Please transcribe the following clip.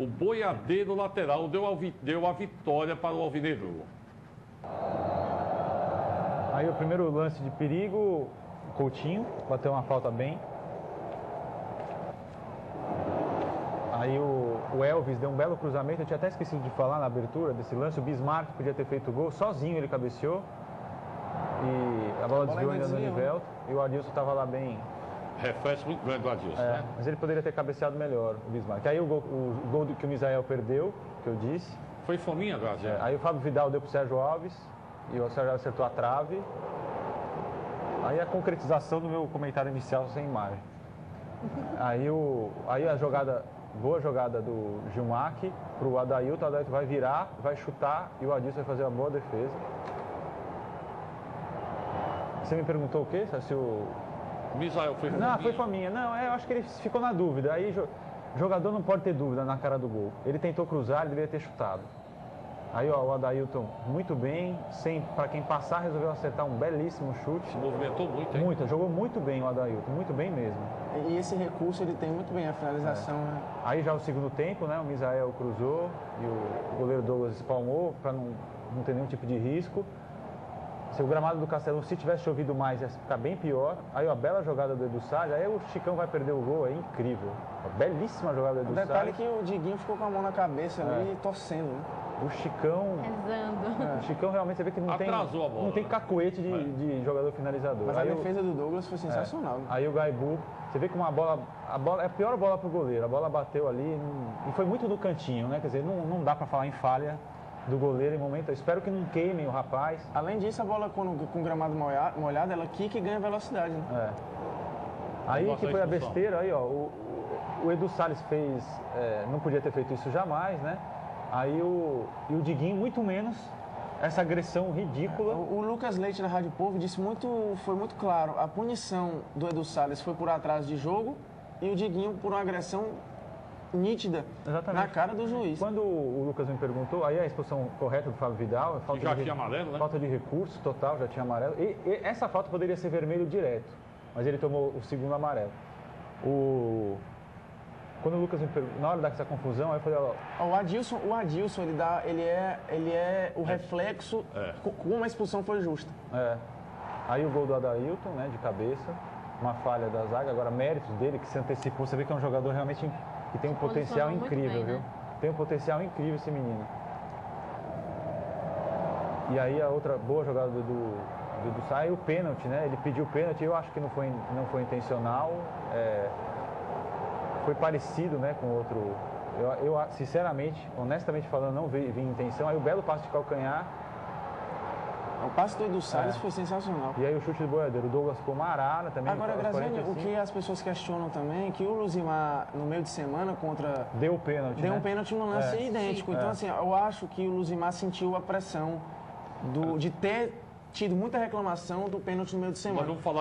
O boiadeiro lateral deu a, deu a vitória para o Alvinegro. Aí o primeiro lance de perigo, o Coutinho bateu uma falta bem. Aí o, o Elvis deu um belo cruzamento, eu tinha até esquecido de falar na abertura desse lance, o Bismarck podia ter feito o gol, sozinho ele cabeceou. E a bola, bola desviou ainda no. Nivelto e o Adilson estava lá bem. Reflexo muito grande do Adilson, É, né? mas ele poderia ter cabeceado melhor, o Bismarck. Aí o gol, o gol que o Misael perdeu, que eu disse. Foi fominha, Grazi? É, aí o Fábio Vidal deu pro Sérgio Alves e o Sérgio Alves acertou a trave. Aí a concretização do meu comentário inicial sem imagem. Aí, o, aí a jogada, boa jogada do Gilmac pro Adailton, o Adailton vai virar, vai chutar e o Adilson vai fazer uma boa defesa. Você me perguntou o quê? Se o, Misael foi não, foi faminha. Não, é, eu acho que ele ficou na dúvida. Aí jo- jogador não pode ter dúvida na cara do gol. Ele tentou cruzar, ele deveria ter chutado. Aí ó, o Adailton muito bem, sem para quem passar resolveu acertar um belíssimo chute. Se movimentou muito, hein? Muito, jogou muito bem o Adailton, muito bem mesmo. E esse recurso ele tem muito bem a finalização, né? Aí já o segundo tempo, né, o Misael cruzou e o goleiro Douglas espalmou para não, não ter nenhum tipo de risco. Se o gramado do Castelão, se tivesse chovido mais, ia ficar bem pior. Aí ó, a bela jogada do Edu Salles, aí o Chicão vai perder o gol, é incrível. Uma belíssima jogada do O Edu detalhe é Salles. que o Diguinho ficou com a mão na cabeça ali, torcendo, né? O Chicão, Rezando. o Chicão realmente você vê que não tem, Atrasou a bola, não tem né? cacuete de, É. de jogador finalizador. Mas a Aí o- defesa do Douglas foi sensacional. né? Aí o Gaibu, você vê que uma bola, a bola é a pior bola pro goleiro. A bola bateu ali não- e foi muito no cantinho, né? Quer dizer, não, não dá para falar em falha do goleiro em momento. Eu espero que não queimem o rapaz. Além disso, a bola com o gramado molha- molhado, ela quica e ganha velocidade, né? É. Aí que foi a besteira, aí ó, o, o- o Edu Salles fez, é, não podia ter feito isso jamais, né? Aí o, e o Diguinho muito menos, essa agressão ridícula. O, o Lucas Leite da Rádio Povo disse muito, foi muito claro. A punição do Edu Salles foi por atraso de jogo e o Diguinho por uma agressão nítida Exatamente. na cara do juiz. Quando o Lucas me perguntou, aí a expulsão correta do Fábio Vidal, é falta já de, tinha amarelo, né? Falta de recurso total, já tinha amarelo. E, e essa falta poderia ser vermelho direto, mas ele tomou o segundo amarelo. O quando o Lucas me perguntou, na hora dessa confusão, aí eu falei, ó, O Adilson, o Adilson ele, dá, ele, é, ele é o reflexo É. co- como a expulsão foi justa. é. Aí o gol do Adailton, né, de cabeça, uma falha da zaga, agora méritos dele que se antecipou, você vê que é um jogador realmente que tem um potencial incrível, bem, viu? né? Tem um potencial incrível esse menino. E aí a outra boa jogada do, do, do Sai, o pênalti, né? Ele pediu pênalti, eu acho que não foi, não foi intencional. é, foi parecido né, com outro. Eu, eu, sinceramente, honestamente falando, não vi, vi intenção. Aí o belo passo de calcanhar O passe do Edu Salles É. foi sensacional. e aí o chute do boiadeiro. O Douglas ficou uma arara também. Agora, aos Graziani, o 45. que as pessoas questionam também é que o Luzimar, no meio de semana, contra Deu o pênalti. deu né? um pênalti no lance É. idêntico. Então, É. assim, eu acho que o Luzimar sentiu a pressão do, de ter tido muita reclamação do pênalti no meio de semana. vamos falar